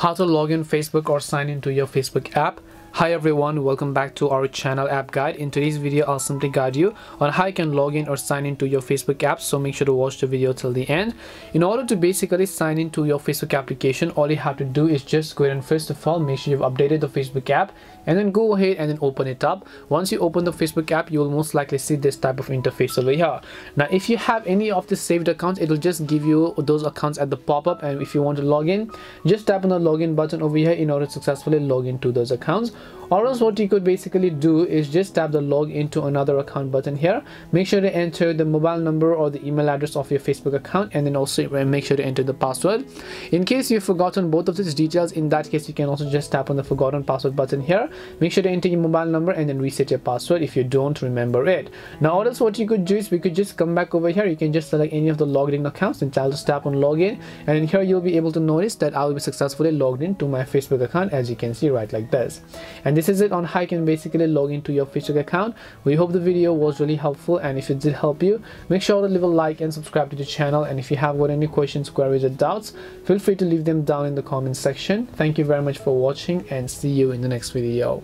how to log in Facebook or sign into your Facebook app. Hi everyone, welcome back to our channel app guide. In today's video, I'll simply guide you on how you can log in or sign into your Facebook app. So make sure to watch the video till the end. In order to basically sign into your Facebook application, all you have to do is just go ahead and first of all, make sure you've updated the Facebook app and then go ahead and then open it up. Once you open the Facebook app, you will most likely see this type of interface over here. Now, if you have any of the saved accounts, it'll just give you those accounts at the pop-up. And if you want to log in, just tap on the login button over here in order to successfully log into those accounts or else what you could basically do is just tap the log into another account button here. Make sure to enter the mobile number or the email address of your facebook account and then also make sure to enter the password. In case you've forgotten both of these details in that case you can also just tap on the forgotten password button here. Make sure to enter your mobile number and then reset your password if you don't remember it. Now or else what you could do is we could just come back over here. You can just select any of the logged in accounts and I'll just tap on login and in here you'll be able to notice that I'll be successfully logged into my Facebook account as you can see right like this and this is it on how you can basically log into your Facebook account. We hope the video was really helpful and if it did help you, make sure to leave a like and subscribe to the channel and if you have got any questions, queries or doubts, feel free to leave them down in the comment section. Thank you very much for watching and see you in the next video.